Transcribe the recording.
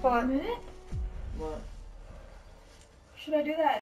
What? A minute? What? Should I do that